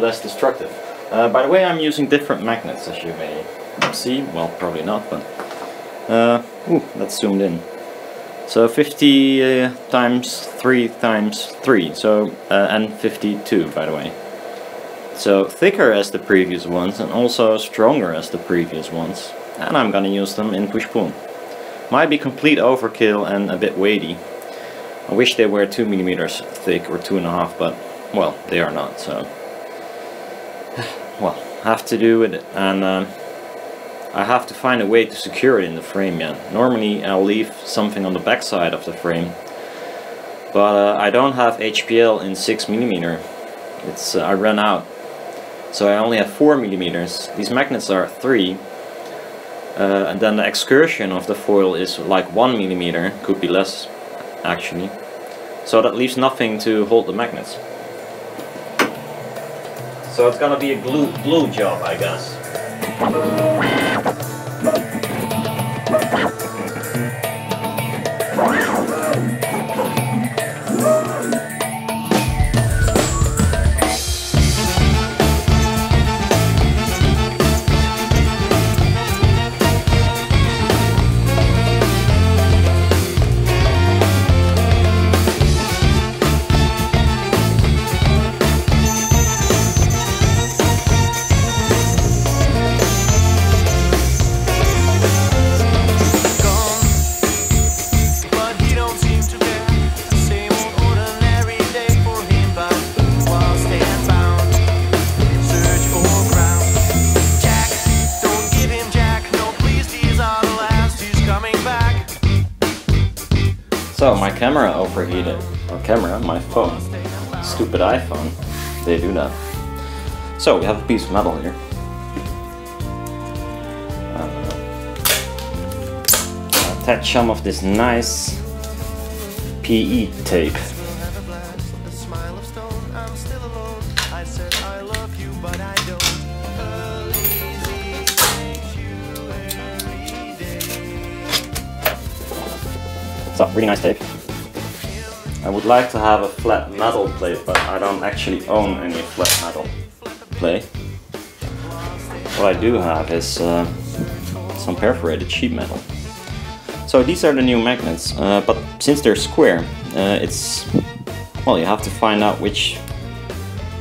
less destructive. Uh, by the way, I'm using different magnets, as you may see. Well, probably not, but... Uh, ooh, that's zoomed in. So 50 uh, times 3 times 3, so, uh, and 52, by the way. So thicker as the previous ones, and also stronger as the previous ones. And I'm gonna use them in push-pull. Might be complete overkill and a bit weighty. I wish they were 2 millimeters thick or 2.5, but, well, they are not, so... Well, have to do with it, and uh, I have to find a way to secure it in the frame, yeah. Normally I'll leave something on the back side of the frame, but uh, I don't have HPL in 6 millimeter. It's uh, I ran out. So I only have 4 millimeters. These magnets are 3, uh, and then the excursion of the foil is like 1 millimeter, could be less actually. So that leaves nothing to hold the magnets. So it's gonna be a glue, glue job, I guess. Camera overheated. Or camera, my phone. Stupid iPhone. They do not. So we have a piece of metal here. Uh, attach some of this nice PE tape. So, really nice tape. I would like to have a flat metal plate, but I don't actually own any flat metal plate. What I do have is uh, some perforated sheet metal. So these are the new magnets, uh, but since they're square, uh, it's well, you have to find out which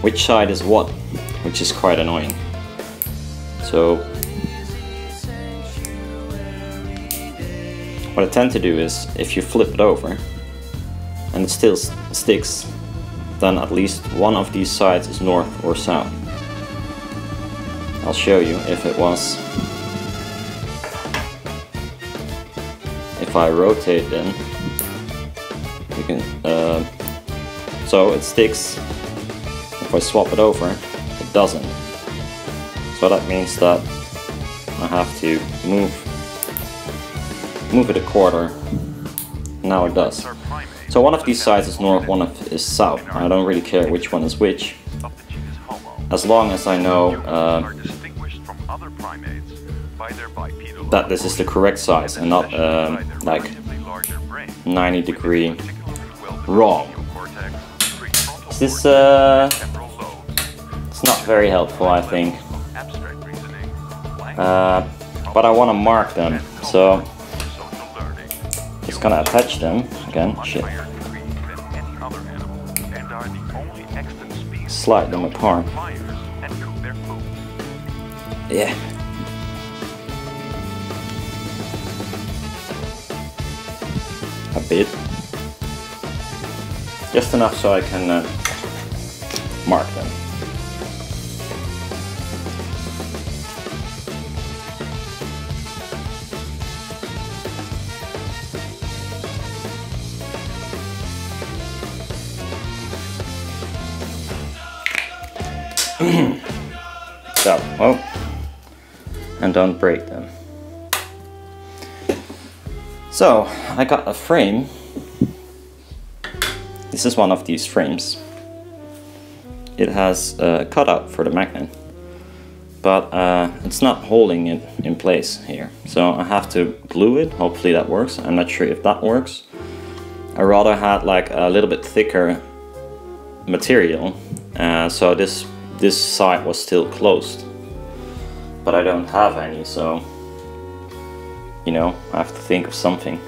which side is what, which is quite annoying. So what I tend to do is if you flip it over and it still sticks, then at least one of these sides is north or south. I'll show you if it was. If I rotate then, you can. Uh, so it sticks. If I swap it over, it doesn't. So that means that I have to move move it a quarter. Now it does. So one of these sides is north, one of is south. I don't really care which one is which. As long as I know uh, that this is the correct size and not uh, like 90 degree wrong. This uh, it's not very helpful I think. Uh, but I want to mark them, so just gonna attach them again. Shit. Slide them apart. Yeah. A bit. Just enough so I can uh, mark them. so, well, and don't break them. So, I got a frame. This is one of these frames. It has a cutout for the magnet, but uh, it's not holding it in place here. So I have to glue it, hopefully that works. I'm not sure if that works. I rather had like a little bit thicker material, uh, so this this side was still closed. But I don't have any, so you know, I have to think of something.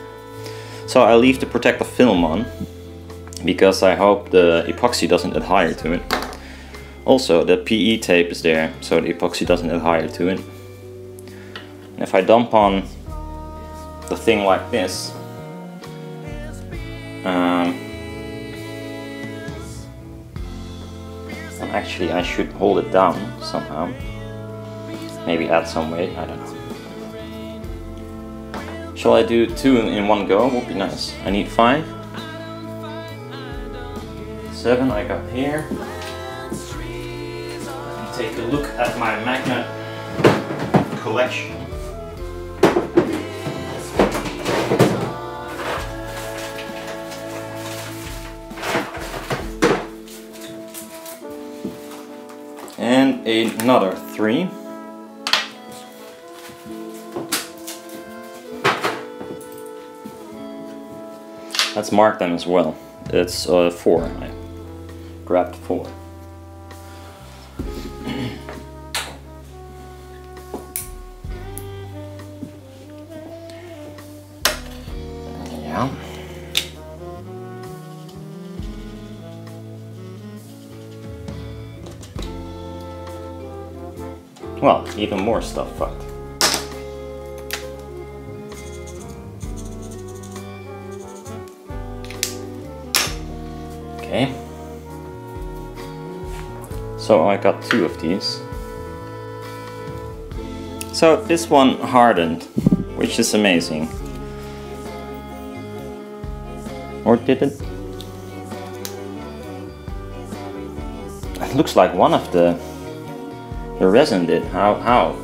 So I leave the protective film on because I hope the epoxy doesn't adhere to it. Also, the PE tape is there, so the epoxy doesn't adhere to it. And if I dump on the thing like this, um, actually I should hold it down somehow. Maybe add some weight, I don't know. Shall I do two in one go? Would be nice. I need five. Seven I got here. Take a look at my magnet collection. Another three. Let's mark them as well. It's uh, four. I grabbed four. yeah. Well, even more stuff fucked. Okay. So I got two of these. So this one hardened, which is amazing. Or did it? It looks like one of the the resin did. How? How?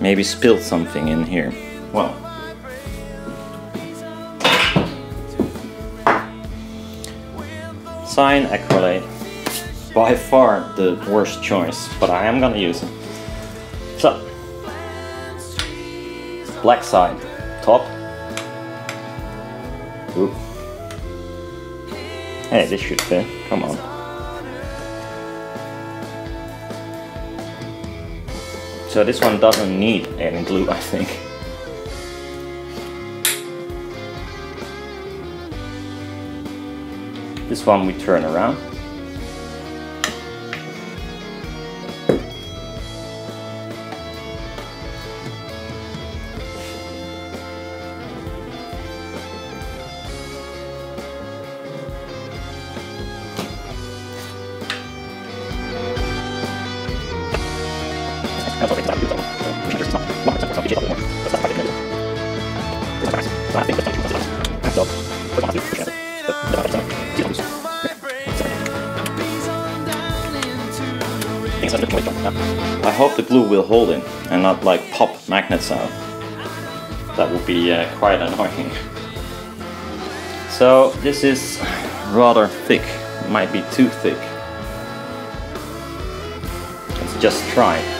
Maybe spilled something in here. Well. Cyanoacrylate. By far the worst choice, but I am gonna use it. So. Black side. Top. Oop. Hey, this should fit. Come on. So this one doesn't need any glue, I think. This one we turn around. I hope the glue will hold it and not like pop magnets out. That would be uh, quite annoying. So this is rather thick, might be too thick. Let's just try.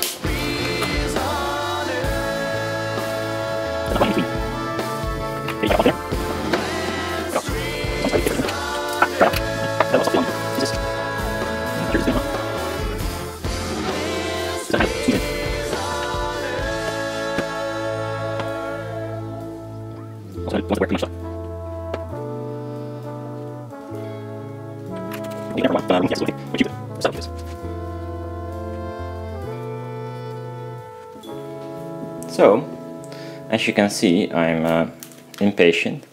So, as you can see, I'm uh, impatient.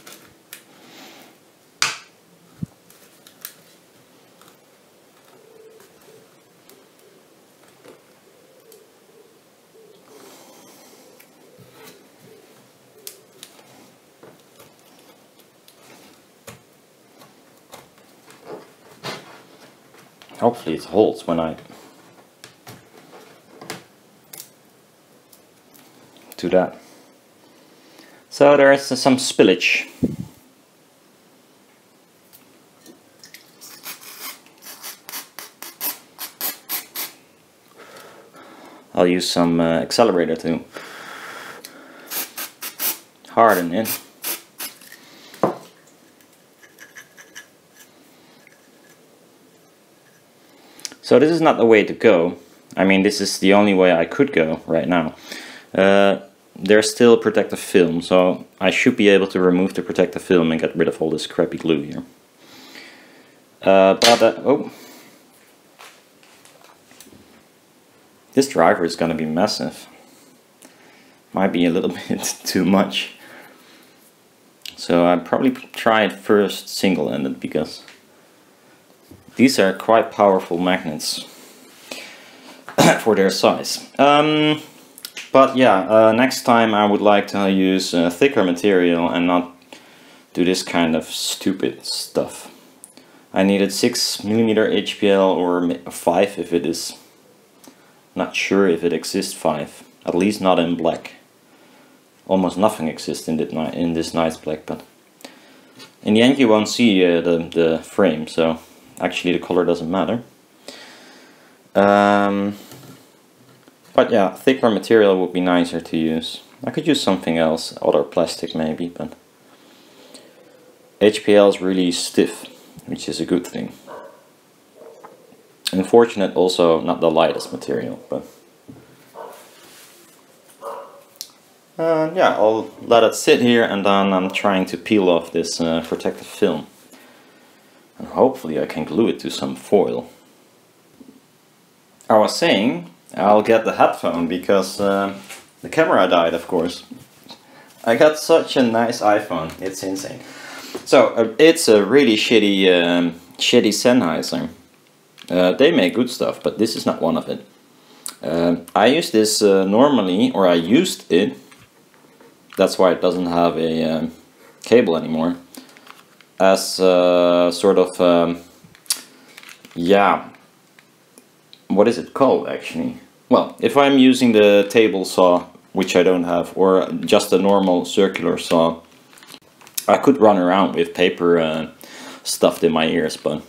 Hopefully it holds when I to that. So there is some spillage. I'll use some uh, accelerator to harden it. So this is not the way to go. I mean, this is the only way I could go right now. Uh, there's still a protective film, so I should be able to remove the protective film and get rid of all this crappy glue here. Uh, but, uh, oh. This driver is gonna be massive. Might be a little bit too much. So I probably try it first single-ended because these are quite powerful magnets for their size. Um, but yeah, uh, next time I would like to use uh, thicker material and not do this kind of stupid stuff. I needed 6mm HPL or 5 if it is. Not sure if it exists 5. At least not in black. Almost nothing exists in, in this nice black, but in the end you won't see uh, the, the frame, so actually the color doesn't matter. Um, but yeah, thicker material would be nicer to use. I could use something else, other plastic maybe, but HPL is really stiff, which is a good thing. Unfortunate also not the lightest material, but yeah, I'll let it sit here and then I'm trying to peel off this uh, protective film. And hopefully I can glue it to some foil. I was saying I'll get the headphone because uh, the camera died, of course. I got such a nice iPhone, it's insane. So, uh, it's a really shitty, um, shitty Sennheiser. Uh, they make good stuff, but this is not one of it. Uh, I use this uh, normally, or I used it, that's why it doesn't have a um, cable anymore, as uh, sort of, um, yeah, what is it called actually? Well, if I'm using the table saw, which I don't have, or just a normal circular saw, I could run around with paper uh, stuffed in my ears, but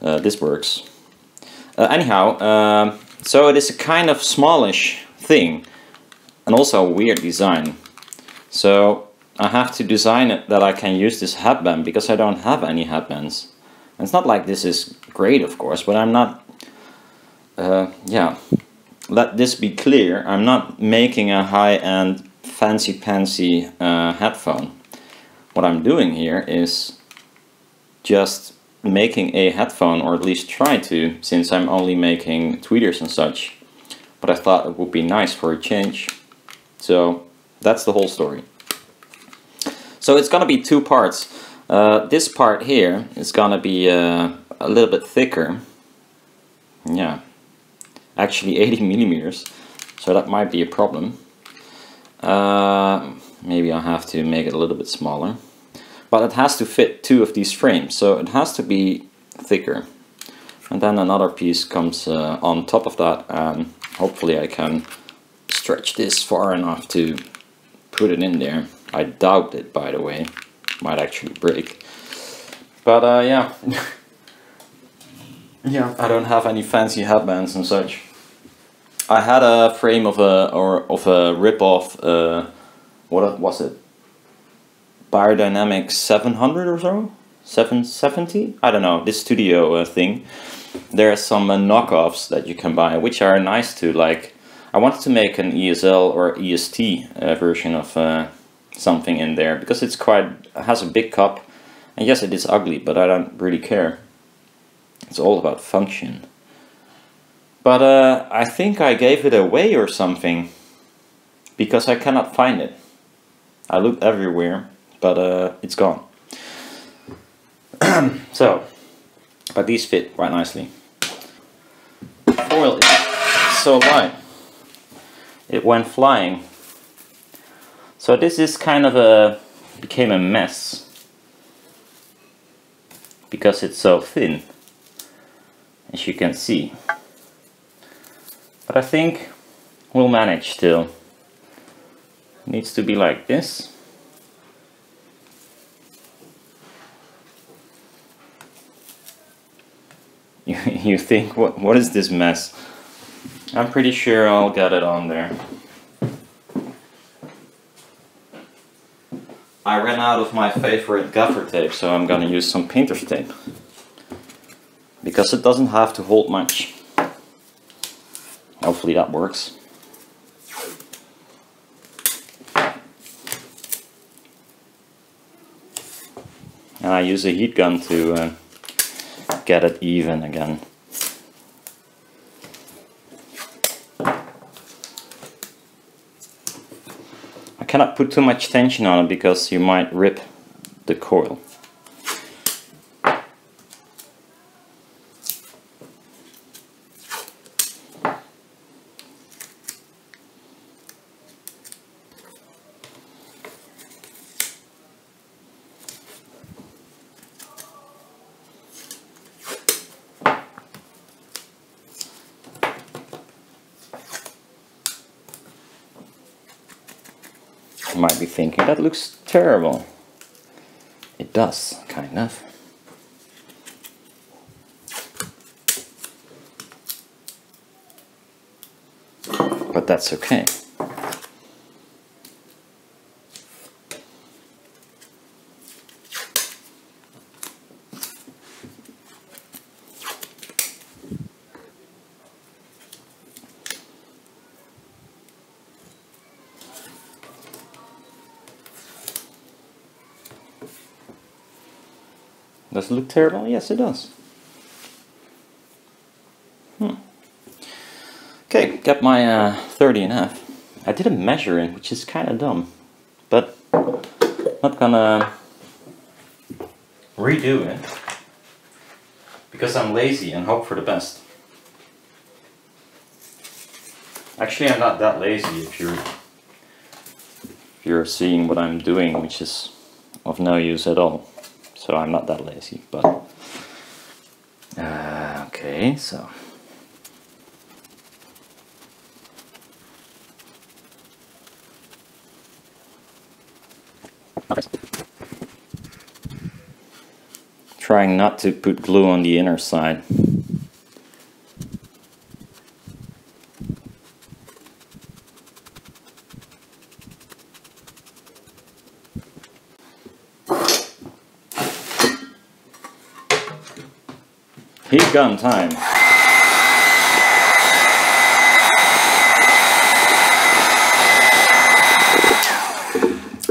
uh, this works. Uh, anyhow, um, so it is a kind of smallish thing, and also a weird design. So I have to design it that I can use this headband, because I don't have any headbands. And it's not like this is great, of course, but I'm not... Uh, yeah, let this be clear, I'm not making a high-end fancy-pantsy uh, headphone. What I'm doing here is just making a headphone, or at least try to, since I'm only making tweeters and such. But I thought it would be nice for a change. So that's the whole story. So it's gonna be two parts. Uh, this part here is gonna be uh, a little bit thicker. Yeah, actually 80 millimeters so that might be a problem. Uh, maybe I have to make it a little bit smaller. But it has to fit two of these frames so it has to be thicker. And then another piece comes uh, on top of that and hopefully I can stretch this far enough to put it in there. I doubt it by the way. Might actually break. But uh, yeah Yeah, I don't have any fancy headbands and such. I had a frame of a or of a rip-off. Uh, what was it? Beyerdynamic 700 or so, 770. I don't know this studio uh, thing. There are some uh, knockoffs that you can buy, which are nice to like. I wanted to make an ESL or EST uh, version of uh, something in there because it's quite has a big cup, and yes, it is ugly, but I don't really care. It's all about function. But uh, I think I gave it away or something. Because I cannot find it. I looked everywhere, but uh, it's gone. so, but these fit quite nicely. Foil is so light. It went flying. So this is kind of a, became a mess. Because it's so thin as you can see. But I think we'll manage still. needs to be like this. You, you think, what, what is this mess? I'm pretty sure I'll get it on there. I ran out of my favorite gaffer tape, so I'm gonna use some painter's tape because it doesn't have to hold much. Hopefully that works. And I use a heat gun to uh, get it even again. I cannot put too much tension on it because you might rip the coil. might be thinking that looks terrible. It does, kind of. But that's okay. Does it look terrible? Yes, it does. Hmm. Okay, got my uh, 30 and a half. I did a measuring, which is kind of dumb. But not gonna redo it. Because I'm lazy and hope for the best. Actually, I'm not that lazy if you're, if you're seeing what I'm doing, which is of no use at all so I'm not that lazy, but uh, okay, so trying not to put glue on the inner side. Heat gun time.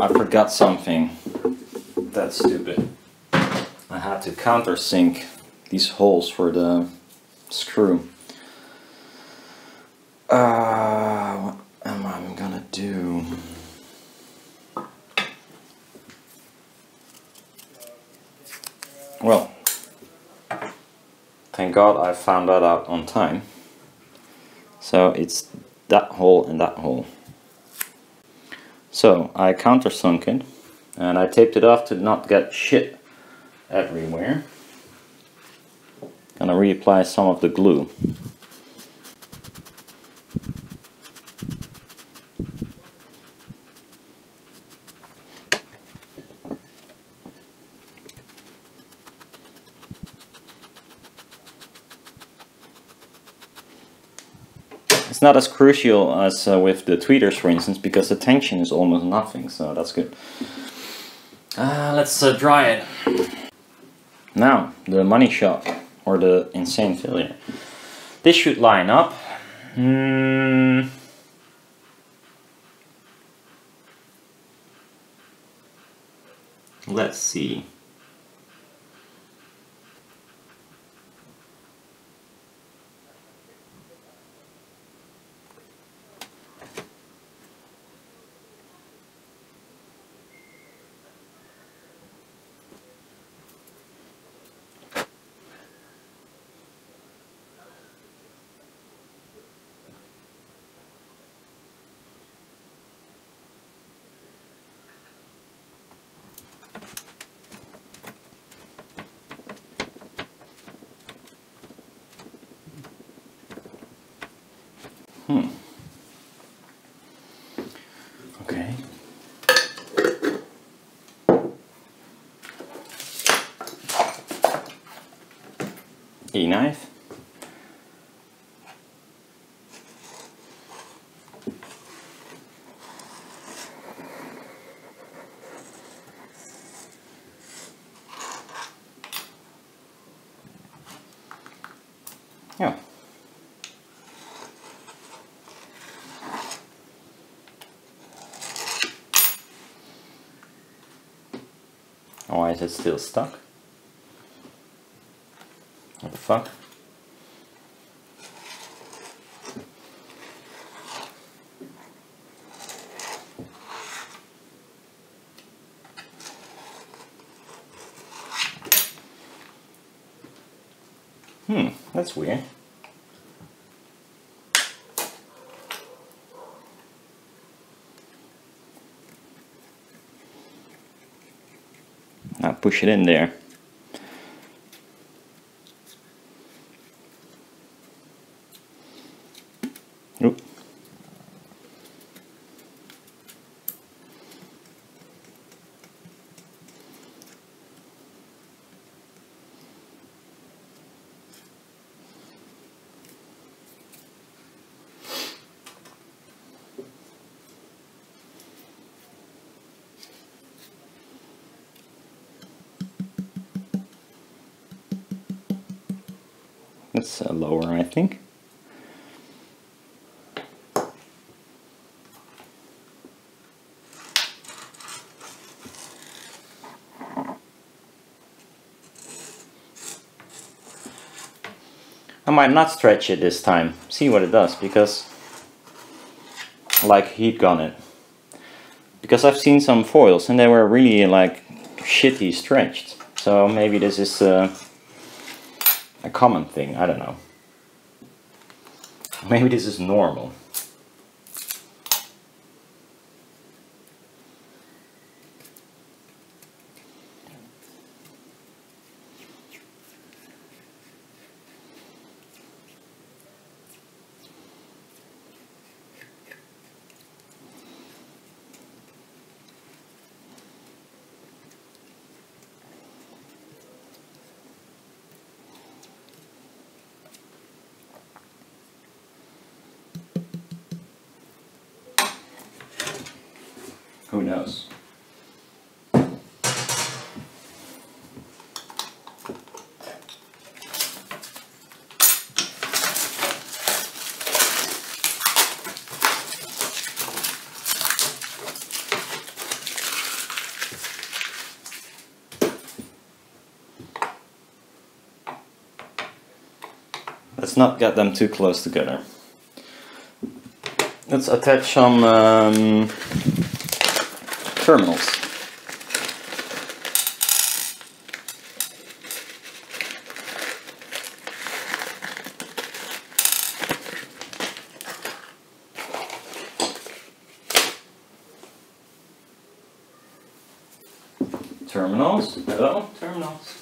I forgot something. That's stupid. I had to countersink these holes for the screw. Uh, what am I gonna do? Well, Thank God I found that out on time. So it's that hole and that hole. So I countersunk it and I taped it off to not get shit everywhere. Gonna reapply some of the glue. It's not as crucial as uh, with the tweeters, for instance, because the tension is almost nothing, so that's good. Uh, let's uh, dry it. Now, the money shot, or the insane failure. This should line up. Mm. Let's see. Hmm. Okay. E knife. Yeah. Why is it still stuck? What the fuck? Hmm, that's weird. Now push it in there. Oop. That's uh, lower, I think. I might not stretch it this time, see what it does, because like heat gun it. Because I've seen some foils and they were really like shitty stretched. So maybe this is uh, a common thing, I don't know. Maybe this is normal. Who knows? Let's not get them too close together. Let's attach some um, terminals. Terminals, hello, terminals.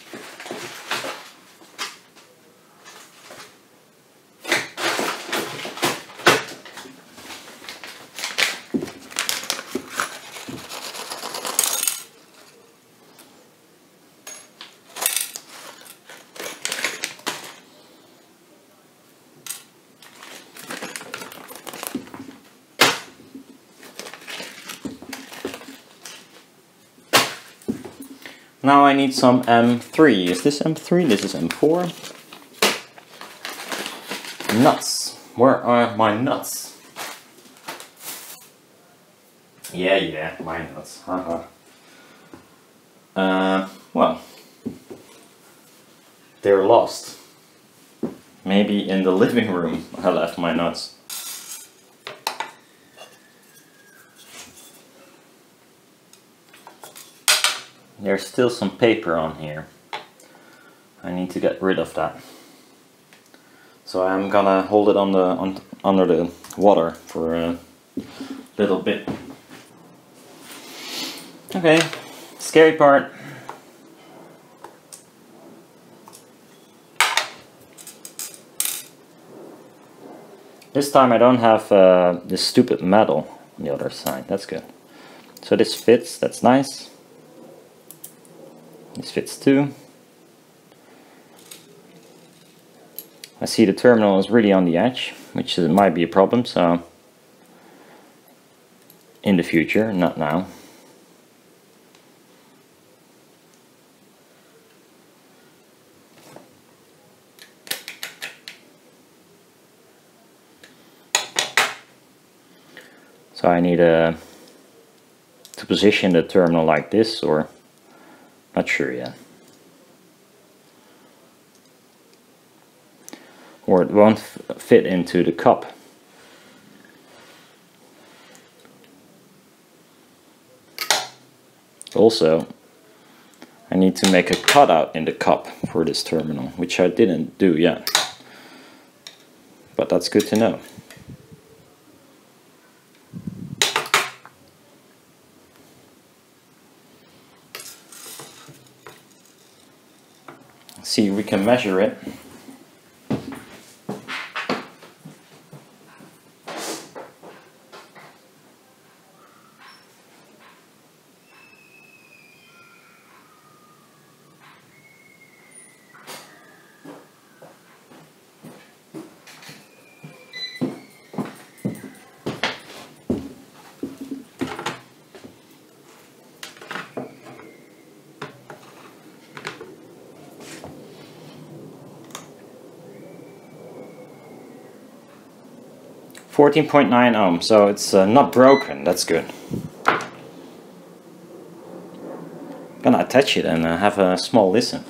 Now I need some M3. Is this M3? This is M4. Nuts. Where are my nuts? Yeah, yeah, my nuts. Haha. uh, well, they're lost. Maybe in the living room I left my nuts. There's still some paper on here. I need to get rid of that. So I'm gonna hold it on the on, under the water for a little bit. Okay, scary part. This time I don't have uh, this stupid metal on the other side, that's good. So this fits, that's nice. This fits too. I see the terminal is really on the edge, which might be a problem, so in the future, not now. So I need a, to position the terminal like this or Not sure yet. Or it won't fit into the cup. Also, I need to make a cutout in the cup for this terminal, which I didn't do yet. But that's good to know. See, we can measure it. Fourteen point nine ohm, so it's uh, not broken. That's good. Gonna attach it and uh, have a small listen.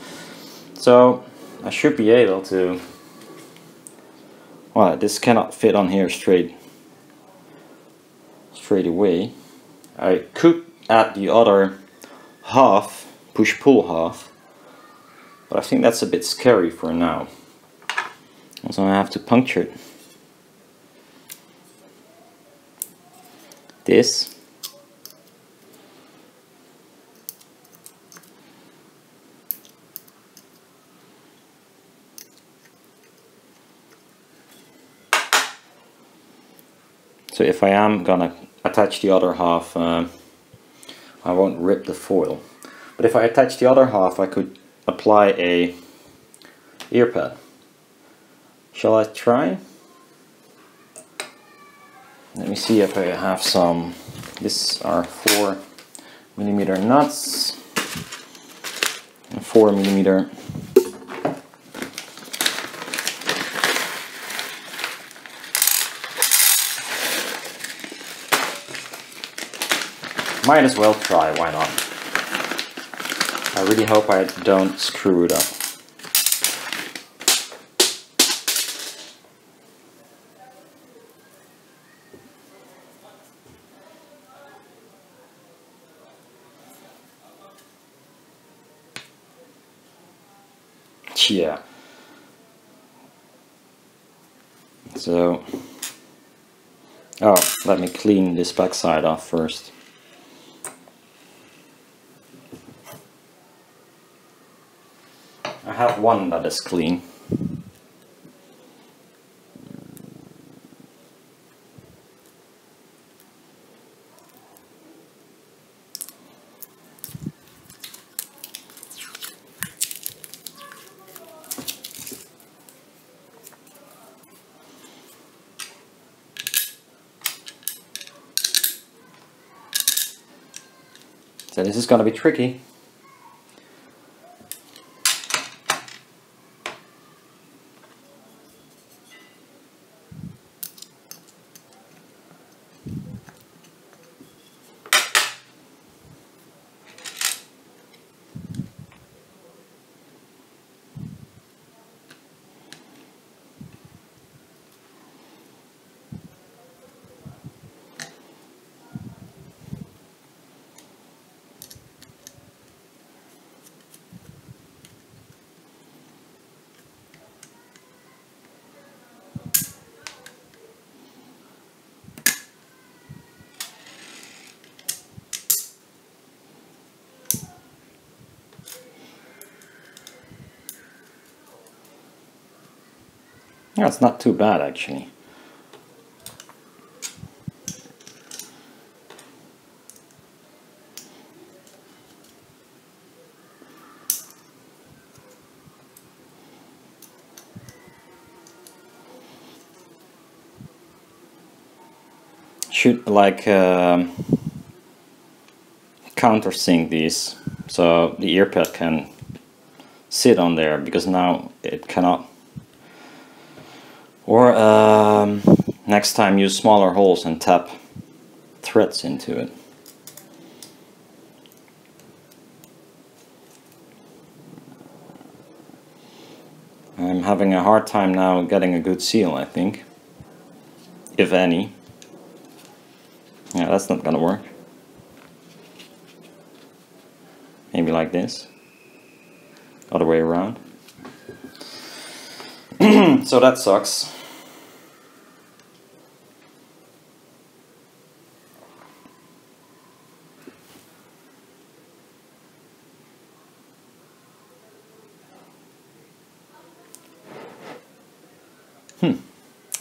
So I should be able to. Well, this cannot fit on here straight straight away. I could add the other half, push-pull half, but I think that's a bit scary for now. So I have to puncture it. This. So if I am gonna attach the other half, uh, I won't rip the foil. But if I attach the other half, I could apply a ear pad. Shall I try? See if I have some. These are four millimeter nuts, and four millimeter Might as well try, why not? I really hope I don't screw it up. Yeah. So, oh, let me clean this backside off first. I have one that is clean. Going to be tricky. Yeah, it's not too bad actually. Should like uh, countersink these so the earpad can sit on there because now it cannot or um, next time use smaller holes and tap threads into it. I'm having a hard time now getting a good seal, I think. If any. Yeah, that's not gonna work. Maybe like this. Other way around. so that sucks.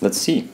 Let's see.